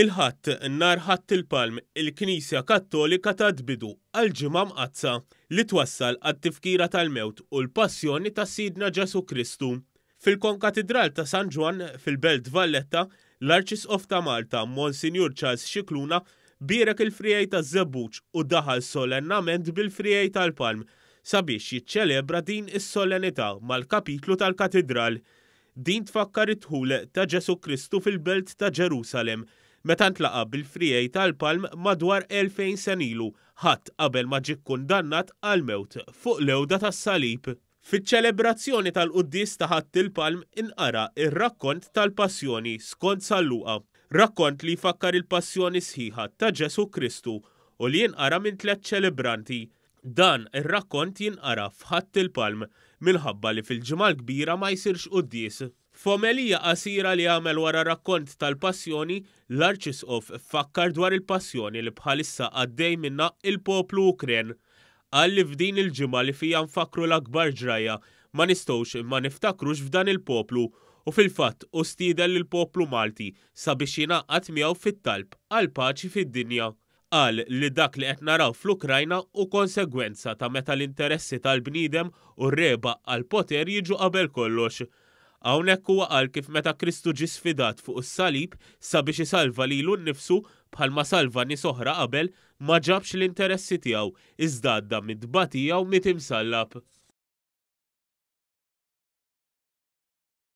Il-Ħadd, nhar Ħadd il-Palm, il-Knisja Kattolika tat bidu għal Ġimgħa Mqaddsa li twassal għat-tifkira tal-mewt u l-passjoni ta' Sidna Ġesù Kristu. Fil-Konkatidral ta' San Ġwann, fil-Belt Valletta, l-Arċisqof ta' Malta, Monsinjur Charles Scicluna, bierek il-friegħi taż-Żebbuġ u daħal solennament bil-friegħi tal-Palm sabiex jiċċelebra din is-solennità mal-Kapitlu tal-Katidral. Din tfakkar id-dħul ta' Ġesù Kristu fil-belt ta' Ġerusalemm, meta ntlaqa' bil-friegħi tal-palm madwar elfejn sena ilu, ħadd qabel ma ġie kkundannat għall-mewt fuq l-għewda tas-salib. Fiċ-ċelebrazzjoni tal-Quddies ta' Ħadd il-Palm inqara r-rakkont tal-Passjoni skont San Luqa, rakkont li jfakkar il-Passjoni sħiħa ta' Ġesù Kristu u li jinqara minn tliet ċelebranti, Dan ir-rakkont jinqara f'Ħadd il-Palm minħabba li fil-Ġimgħa l-Kbira ma jsirx quddies. F'omelija qasira li għamel wara r-rakkont tal-Passjoni, l-Arċisqof fakkar dwar il-Passjoni li bħalissa għaddej minnha l-poplu Ukren. Qal li f'din il-ġimgħa li fiha nfakkru l-akbar ġrajja, ma nistgħux ma niftakrux f'dan il-poplu u fil-fatt hu stieden lill-poplu Malti sabiex jingħaqad miegħu fit-talb għall-paċi fid-dinja. Qal li dak li qed naraw fl-Ukrajna hu konsegwenza ta' meta l-interessi tal-bniedem u r-regħba għall-poter jiġu qabel kollox. Hawnhekk huwa qal kif meta Kristu ġie sfidat fuq is-salib sabiex isalva lilu nnifsu bħalma salva nies oħra qabel, ma ġabx l-interessi tiegħu, iżda għadda mit-tbatija u miet imsallab.